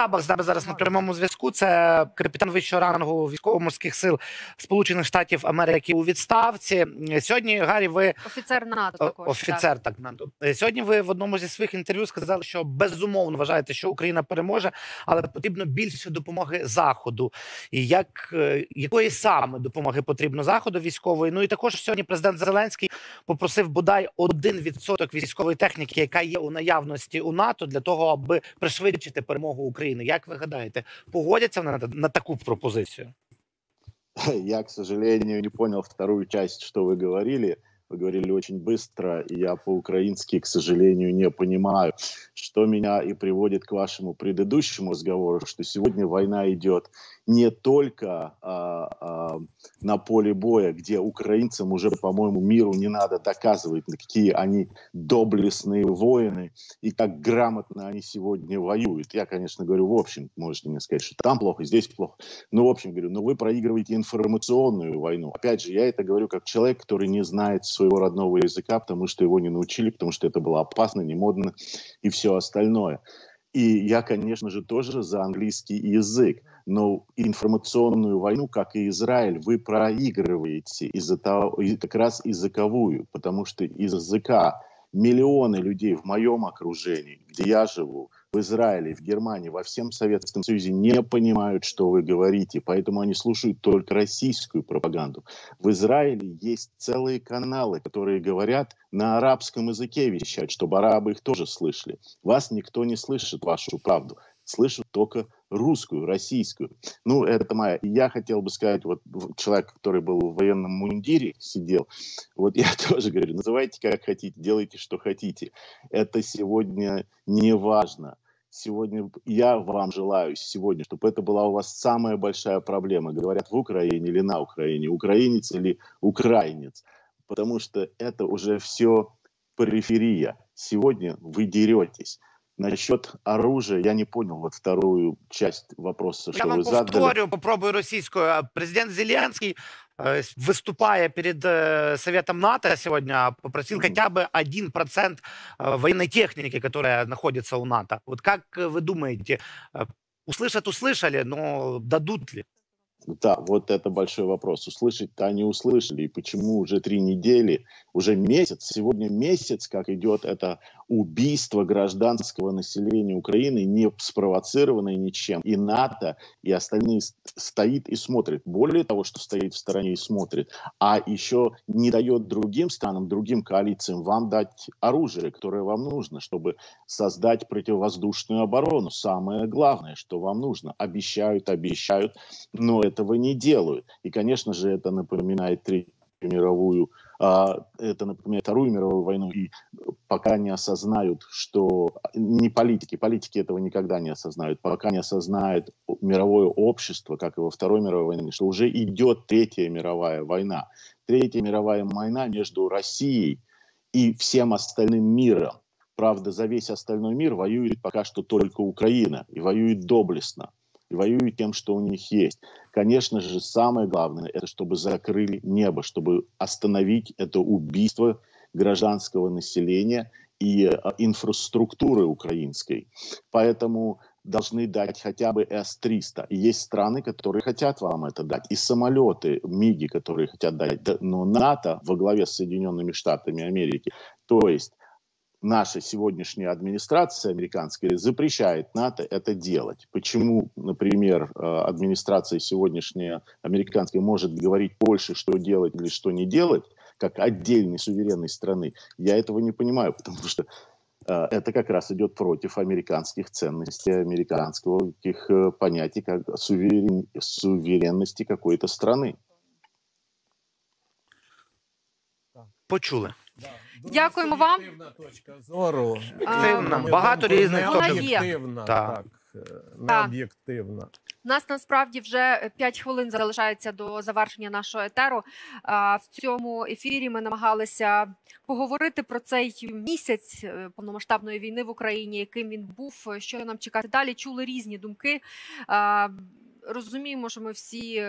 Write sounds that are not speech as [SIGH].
Табах з нами зараз на прямому зв'язку. Це капітан вищого рангу військово-морських сил Сполучених Штатів Америки у відставці. Сьогодні Гаррі, ви Офіцер НАТО також. Офіцер так НАТО. Е, Сьогодні ви в одному зі своїх інтерв'ю сказали, що безумовно вважаєте, що Україна переможе, але потрібно більше допомоги заходу. І як е, якої саме допомоги потрібно заходу військової? Ну і також сьогодні президент Зеленський попросив бодай 1% військової техніки, яка є у наявності у НАТО, для того, аби пришвидшити перемогу України. Як ви гадаєте, погодяться вони на, на таку пропозицію? [LAUGHS] Я, к сожалению, не понял вторую часть, что вы говорили. Вы говорили очень быстро, и я по-украински, к сожалению, не понимаю, что меня и приводит к вашему предыдущему разговору, что сегодня война идет не только а, а, на поле боя, где украинцам уже, по-моему, миру не надо доказывать, какие они доблестные воины и как грамотно они сегодня воюют. Я, конечно, говорю в общем, можете мне сказать, что там плохо, здесь плохо. Ну, в общем, говорю, ну вы проигрываете информационную войну. Опять же, я это говорю как человек, который не знает своего родного языка, потому что его не научили, потому что это было опасно, не модно и все остальное. И я, конечно же, тоже за английский язык. Но информационную войну, как и Израиль, вы проигрываете из-за того, как раз языковую, потому что из языка миллионы людей в моем окружении, где я живу, в Израиле, в Германии, во всем Советском Союзе не понимают, что вы говорите, поэтому они слушают только российскую пропаганду. В Израиле есть целые каналы, которые говорят на арабском языке вещать, чтобы арабы их тоже слышали. Вас никто не слышит, вашу правду. Слышат только русскую, российскую. Ну, это моя. Я хотел бы сказать, вот человек, который был в военном мундире, сидел, вот я [LAUGHS] тоже говорю, называйте как хотите, делайте, что хотите. Это сегодня не важно. Сегодня я вам желаю сегодня, чтобы это была у вас самая большая проблема. Говорят, в Украине или на Украине, украинец или украинец. Потому что это уже все периферия. Сегодня вы деретесь. Насчет оружия я не понял вот вторую часть вопроса, Я что вам вы задали. повторю, попробую російською. Президент Зеленський э, выступая перед э, Советом НАТО сегодня, попросил хотя бы 1% э, военной техники, которая находится у НАТО. Вот как вы думаете, услышат, услышали, но дадут ли? Да, вот это большой вопрос. Услышать-то они услышали. И почему уже три недели, уже месяц, сегодня месяц, как идет это убийство гражданского населения Украины, не спровоцированное ничем. И НАТО, и остальные ст- стоит и смотрит. Более того, что стоит в стороне и смотрит, а еще не дает другим странам, другим коалициям вам дать оружие, которое вам нужно, чтобы создать противовоздушную оборону. Самое главное, что вам нужно. Обещают, обещают, но этого не делают. И, конечно же, это напоминает Третью мировую, а, это напоминает Вторую мировую войну, и пока не осознают, что не политики, политики этого никогда не осознают, пока не осознает мировое общество, как и во Второй мировой войне, что уже идет Третья мировая война. Третья мировая война между Россией и всем остальным миром. Правда, за весь остальной мир воюет пока что только Украина, и воюет доблестно, и воюет тем, что у них есть. Конечно же, самое главное, это чтобы закрыли небо, чтобы остановить это убийство гражданского населения и э, инфраструктуры украинской. Поэтому должны дать хотя бы С-300. И есть страны, которые хотят вам это дать. И самолеты, МИГи, которые хотят дать. Да, Но НАТО во главе с Соединенными Штатами Америки, то есть наша сегодняшняя администрация американская запрещает НАТО это делать. Почему, например, э, администрация сегодняшняя американская может говорить Польше, что делать или что не делать, как отдельной суверенной страны, я этого не понимаю, потому что э, это как раз идет против американских ценностей, американского таких э, понятий, как суверен- суверенности какой-то страны. Почули. Дякуємо вам. точка зору. Об'єктивна. Ми Багато думаємо, різних не Вона є. об'єктивна, Так. так. е, Не Так. об'єктивна. У нас насправді вже 5 хвилин залишається до завершення нашого етеру. А, В цьому ефірі ми намагалися поговорити про цей місяць е, повномасштабної війни в Україні, яким він був, е, що нам чекати далі. Чули різні думки. А, Розуміємо, що ми всі